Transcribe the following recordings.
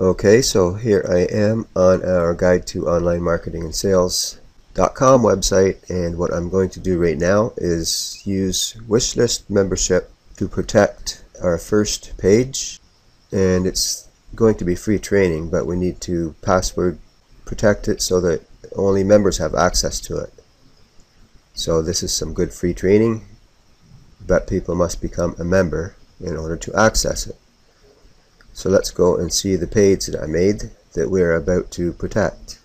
Okay, so here I am on our guide to online marketing and sales.com website and what I'm going to do right now is use wishlist membership to protect our first page and it's going to be free training but we need to password protect it so that only members have access to it. So this is some good free training but people must become a member in order to access it. So let's go and see the page that I made that we're about to protect.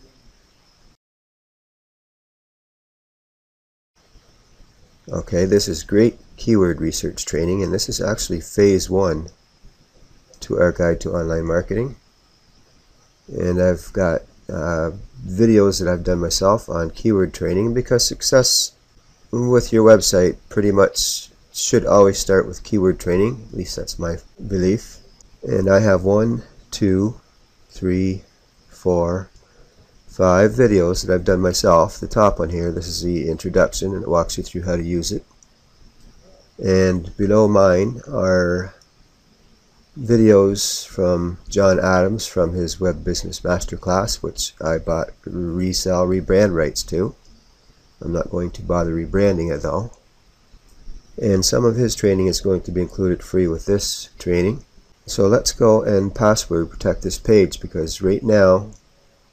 Okay, this is great keyword research training and this is actually phase one to our guide to online marketing. And I've got uh, videos that I've done myself on keyword training because success with your website pretty much should always start with keyword training. At least that's my belief and I have one, two, three, four, five videos that I've done myself. The top one here, this is the introduction and it walks you through how to use it. And below mine are videos from John Adams from his Web Business Masterclass, which I bought resell rebrand rights to. I'm not going to bother rebranding it though. And some of his training is going to be included free with this training. So let's go and password protect this page because right now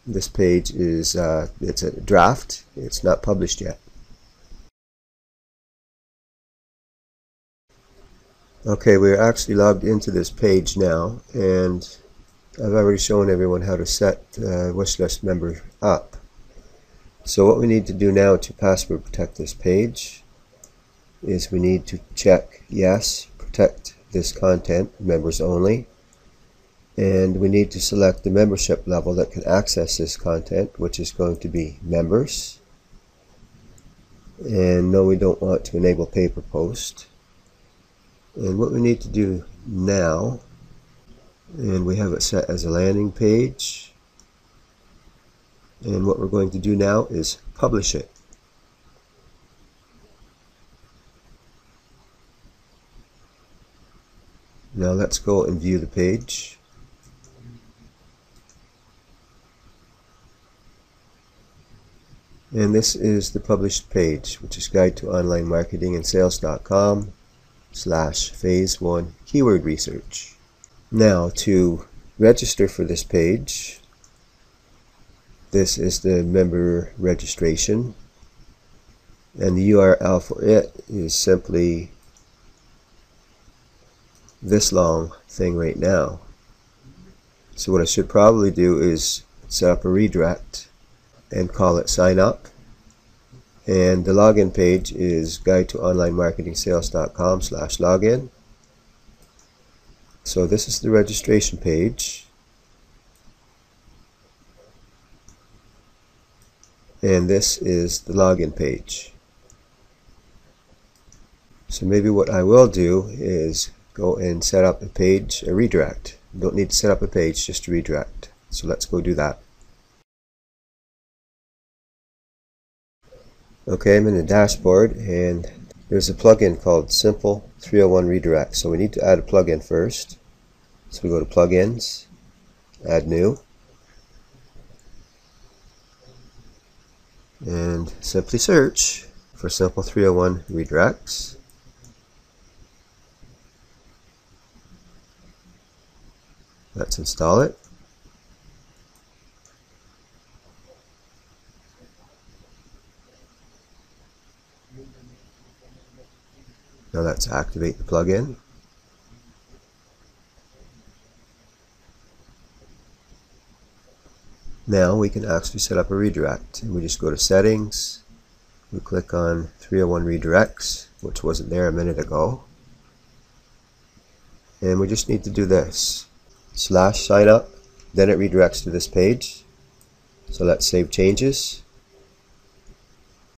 this page is uh, it's a draft. It's not published yet. Okay we're actually logged into this page now and I've already shown everyone how to set uh, wishlist member up. So what we need to do now to password protect this page is we need to check yes protect this content, members only. And we need to select the membership level that can access this content, which is going to be members. And no, we don't want to enable pay per post. And what we need to do now, and we have it set as a landing page. And what we're going to do now is publish it. Now let's go and view the page. And this is the published page, which is Guide to Online Marketing and Sales.com slash Phase 1 Keyword Research. Now to register for this page, this is the member registration and the URL for it is simply this long thing right now. So what I should probably do is set up a redirect and call it sign up. And the login page is guide to online marketing sales.com slash login. So this is the registration page. And this is the login page. So maybe what I will do is go and set up a page, a redirect. You don't need to set up a page, just a redirect. So let's go do that. Okay, I'm in the dashboard and there's a plugin called Simple 301 Redirect. So we need to add a plugin first. So we go to Plugins, Add New, and simply search for Simple 301 Redirects. Let's install it. Now let's activate the plugin. Now we can actually set up a redirect. And we just go to settings, we click on 301 redirects, which wasn't there a minute ago. And we just need to do this slash sign up then it redirects to this page. So let's save changes